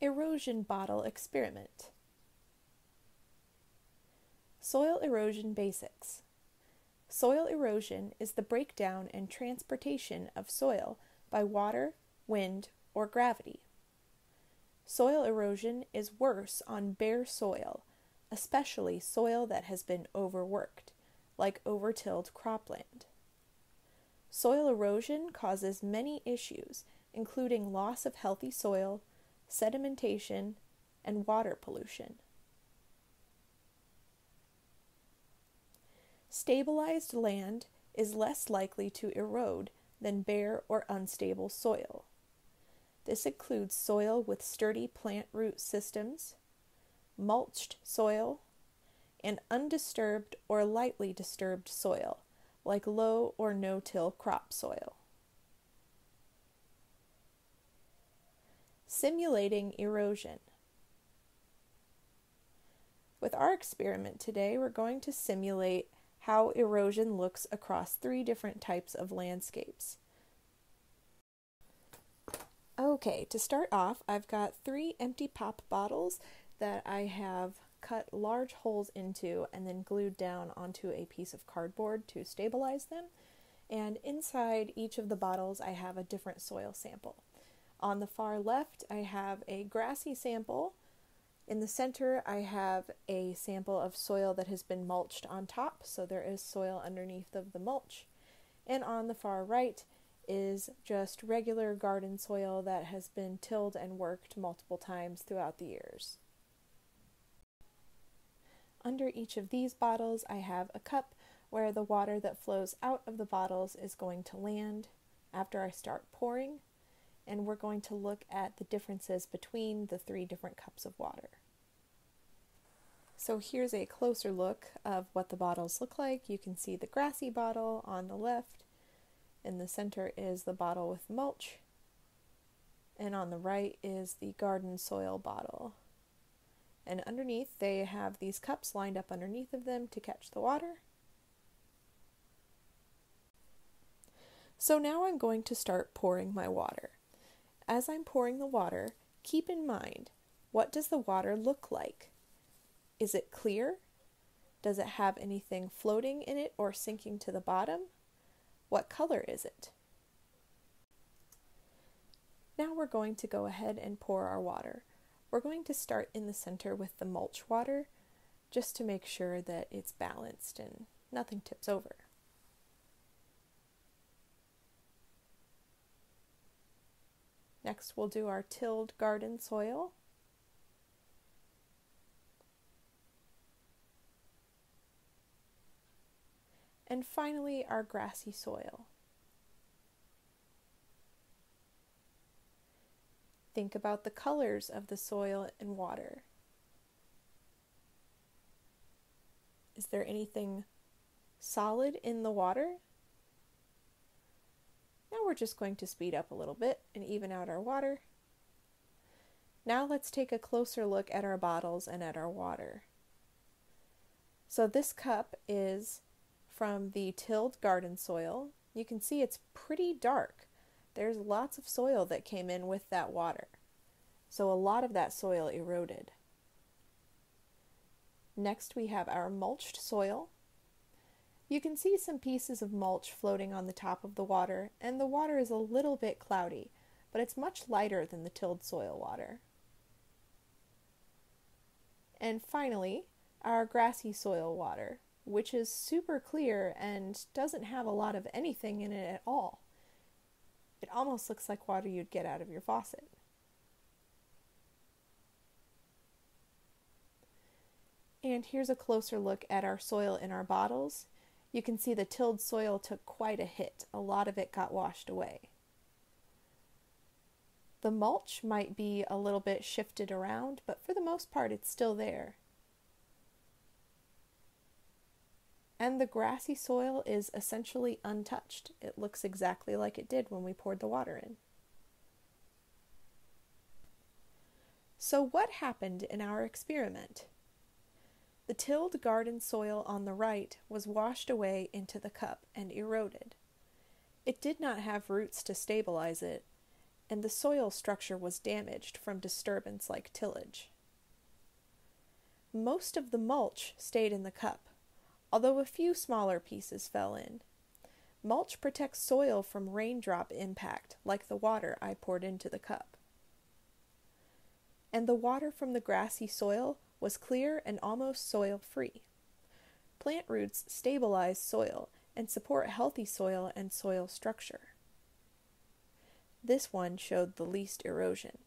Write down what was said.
Erosion Bottle Experiment Soil Erosion Basics Soil erosion is the breakdown and transportation of soil by water, wind, or gravity. Soil erosion is worse on bare soil, especially soil that has been overworked, like overtilled cropland. Soil erosion causes many issues, including loss of healthy soil, sedimentation, and water pollution. Stabilized land is less likely to erode than bare or unstable soil. This includes soil with sturdy plant root systems, mulched soil, and undisturbed or lightly disturbed soil, like low or no till crop soil. Simulating erosion. With our experiment today, we're going to simulate how erosion looks across three different types of landscapes. Okay, to start off, I've got three empty pop bottles that I have cut large holes into and then glued down onto a piece of cardboard to stabilize them. And inside each of the bottles, I have a different soil sample. On the far left, I have a grassy sample. In the center, I have a sample of soil that has been mulched on top, so there is soil underneath of the mulch. And on the far right is just regular garden soil that has been tilled and worked multiple times throughout the years. Under each of these bottles, I have a cup where the water that flows out of the bottles is going to land after I start pouring, and we're going to look at the differences between the three different cups of water. So here's a closer look of what the bottles look like. You can see the grassy bottle on the left. In the center is the bottle with mulch. And on the right is the garden soil bottle. And underneath, they have these cups lined up underneath of them to catch the water. So now I'm going to start pouring my water. As I'm pouring the water, keep in mind what does the water look like? Is it clear? Does it have anything floating in it or sinking to the bottom? What color is it? Now we're going to go ahead and pour our water. We're going to start in the center with the mulch water just to make sure that it's balanced and nothing tips over. Next, we'll do our tilled garden soil. And finally, our grassy soil. Think about the colors of the soil and water. Is there anything solid in the water? Now we're just going to speed up a little bit and even out our water. Now let's take a closer look at our bottles and at our water. So this cup is from the tilled garden soil. You can see it's pretty dark there's lots of soil that came in with that water. So a lot of that soil eroded. Next, we have our mulched soil. You can see some pieces of mulch floating on the top of the water, and the water is a little bit cloudy, but it's much lighter than the tilled soil water. And finally, our grassy soil water, which is super clear and doesn't have a lot of anything in it at all. It almost looks like water you'd get out of your faucet. And here's a closer look at our soil in our bottles. You can see the tilled soil took quite a hit. A lot of it got washed away. The mulch might be a little bit shifted around, but for the most part it's still there. and the grassy soil is essentially untouched. It looks exactly like it did when we poured the water in. So, what happened in our experiment? The tilled garden soil on the right was washed away into the cup and eroded. It did not have roots to stabilize it, and the soil structure was damaged from disturbance like tillage. Most of the mulch stayed in the cup, although a few smaller pieces fell in. Mulch protects soil from raindrop impact, like the water I poured into the cup. And the water from the grassy soil was clear and almost soil free. Plant roots stabilize soil and support healthy soil and soil structure. This one showed the least erosion.